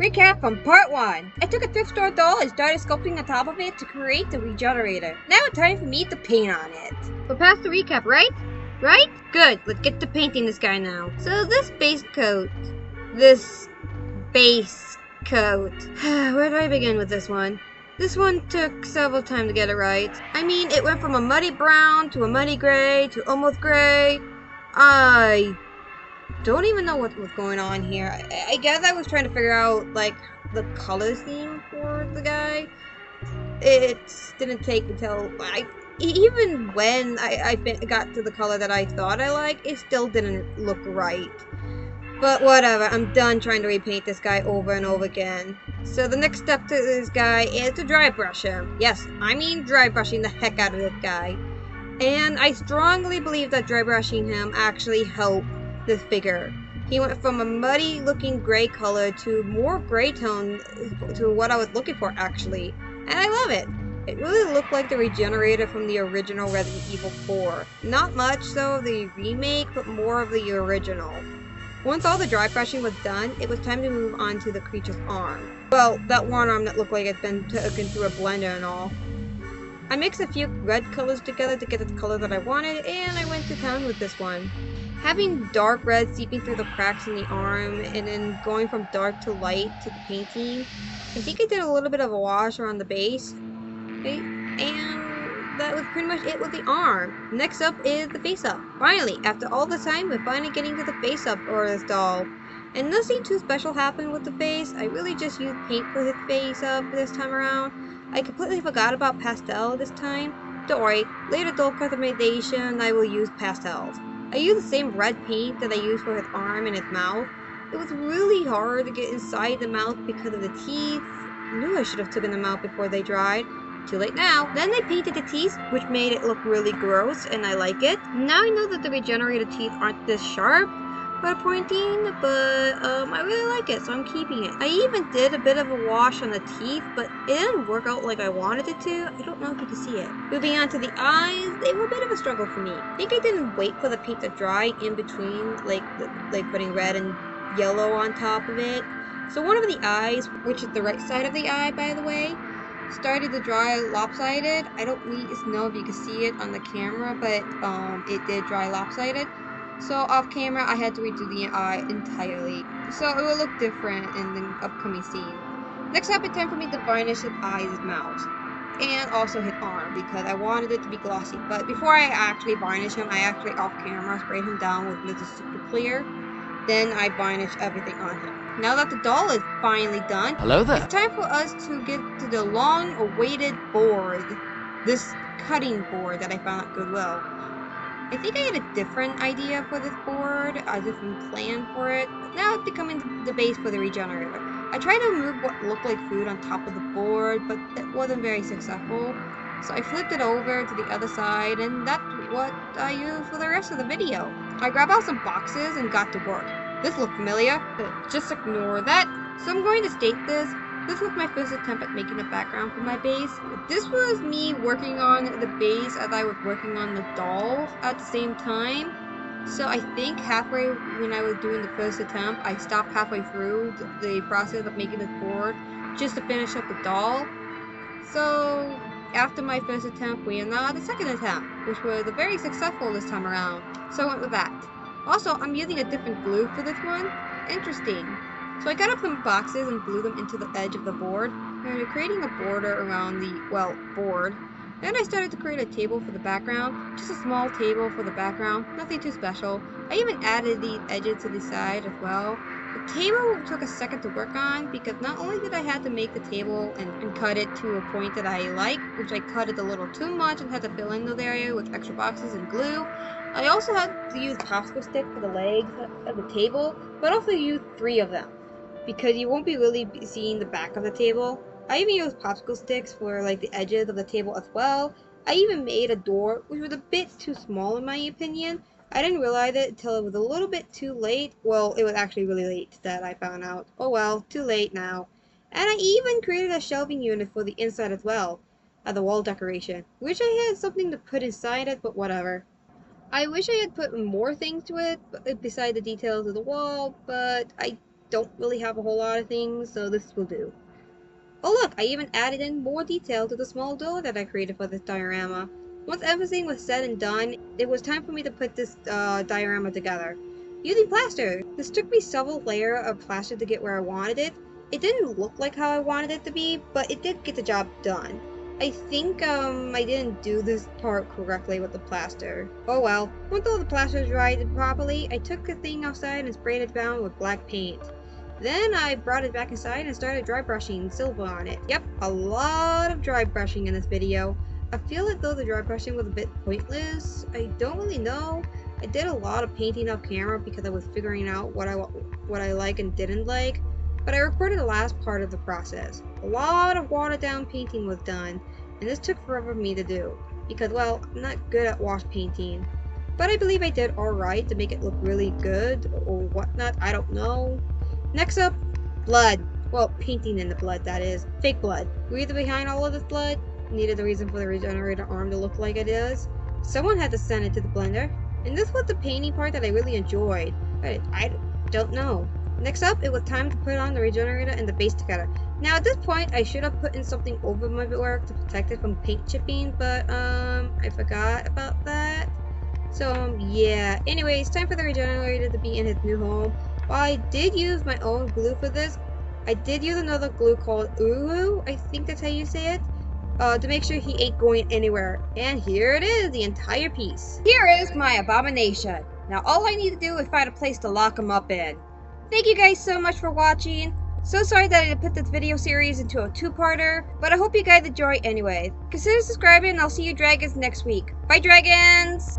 Recap from part 1. I took a thrift store doll and started sculpting on top of it to create the regenerator. Now it's time for me to paint on it. We're past the recap, right? Right? Good, let's get to painting this guy now. So this base coat. This base coat. Where do I begin with this one? This one took several times to get it right. I mean, it went from a muddy brown to a muddy gray to almost gray. I don't even know what was going on here. I, I guess I was trying to figure out, like, the color scheme for the guy. It didn't take until, I, even when I, I got to the color that I thought I liked, it still didn't look right. But whatever, I'm done trying to repaint this guy over and over again. So the next step to this guy is to dry brush him. Yes, I mean dry brushing the heck out of this guy. And I strongly believe that dry brushing him actually helped this figure. He went from a muddy looking gray color to more gray tone to what I was looking for actually. And I love it. It really looked like the regenerator from the original Resident Evil 4. Not much so of the remake, but more of the original. Once all the dry brushing was done, it was time to move on to the creature's arm. Well, that one arm that looked like it's been taken through a blender and all. I mixed a few red colors together to get the color that I wanted, and I went to town with this one. Having dark red seeping through the cracks in the arm, and then going from dark to light to the painting, I think I did a little bit of a wash around the base. And that was pretty much it with the arm. Next up is the face up. Finally, after all the time, we're finally getting to the face up for this doll. And nothing too special happened with the face. I really just used paint for his face up this time around. I completely forgot about pastel this time. Don't worry, later doll customization I will use pastels. I used the same red paint that I used for his arm and his mouth. It was really hard to get inside the mouth because of the teeth. I knew I should have taken them out before they dried. Too late now. Then I painted the teeth, which made it look really gross, and I like it. Now I know that the regenerated teeth aren't this sharp, pointing, but um, I really like it, so I'm keeping it. I even did a bit of a wash on the teeth, but it didn't work out like I wanted it to. I don't know if you can see it. Moving on to the eyes, they were a bit of a struggle for me. I think I didn't wait for the paint to dry in between, like like putting red and yellow on top of it. So one of the eyes, which is the right side of the eye, by the way, started to dry lopsided. I don't really know if you can see it on the camera, but um, it did dry lopsided. So off camera, I had to redo the eye entirely. So it will look different in the upcoming scene. Next up, it's time for me to varnish his eyes and mouth. And also his arm, because I wanted it to be glossy. But before I actually varnish him, I actually off camera sprayed him down with Mrs. Super Clear. Then I varnish everything on him. Now that the doll is finally done, Hello there. it's time for us to get to the long-awaited board. This cutting board that I found at Goodwill. I think I had a different idea for this board, a different plan for it. Now it's becoming the base for the regenerator. I tried to remove what looked like food on top of the board, but it wasn't very successful. So I flipped it over to the other side, and that's what I used for the rest of the video. I grabbed out some boxes and got to work. This looked familiar, but just ignore that. So I'm going to state this. This was my first attempt at making a background for my base. This was me working on the base as I was working on the doll at the same time. So I think halfway when I was doing the first attempt, I stopped halfway through the process of making this board just to finish up the doll. So after my first attempt, we are now at the second attempt, which was very successful this time around. So I went with that. Also, I'm using a different glue for this one. Interesting. So I got up some boxes and glued them into the edge of the board, and creating a border around the, well, board. Then I started to create a table for the background, just a small table for the background, nothing too special. I even added the edges to the side as well. The table took a second to work on because not only did I have to make the table and, and cut it to a point that I like, which I cut it a little too much and had to fill in those area with extra boxes and glue, I also had to use popsicle stick for the legs of the table, but also used three of them because you won't be really seeing the back of the table. I even used popsicle sticks for like the edges of the table as well. I even made a door, which was a bit too small in my opinion. I didn't realize it until it was a little bit too late. Well, it was actually really late that I found out. Oh well, too late now. And I even created a shelving unit for the inside as well, as a wall decoration. Wish I had something to put inside it, but whatever. I wish I had put more things to it beside the details of the wall, but I don't really have a whole lot of things, so this will do. Oh look, I even added in more detail to the small door that I created for this diorama. Once everything was said and done, it was time for me to put this uh, diorama together. Using plaster! This took me several layers of plaster to get where I wanted it. It didn't look like how I wanted it to be, but it did get the job done. I think um, I didn't do this part correctly with the plaster. Oh well. Once all the plaster dried properly, I took the thing outside and sprayed it down with black paint. Then I brought it back inside and started dry brushing silver on it. Yep, a lot of dry brushing in this video. I feel as though the dry brushing was a bit pointless. I don't really know. I did a lot of painting off camera because I was figuring out what I what I like and didn't like, but I recorded the last part of the process. A lot of watered down painting was done, and this took forever for me to do, because well, I'm not good at wash painting. But I believe I did alright to make it look really good, or whatnot, I don't know. Next up, blood. Well, painting in the blood, that is. Fake blood. Reason behind all of this blood? Needed the reason for the regenerator arm to look like it is. Someone had to send it to the blender, and this was the painting part that I really enjoyed. I, I don't know. Next up, it was time to put on the regenerator and the base together. Now at this point, I should have put in something over my work to protect it from paint chipping, but um, I forgot about that. So um, yeah, anyways, time for the regenerator to be in his new home. While I did use my own glue for this, I did use another glue called Uru, I think that's how you say it, uh, to make sure he ain't going anywhere. And here it is, the entire piece. Here is my abomination. Now all I need to do is find a place to lock him up in. Thank you guys so much for watching. So sorry that I put this video series into a two-parter, but I hope you guys enjoy anyway. Consider subscribing and I'll see you dragons next week. Bye dragons!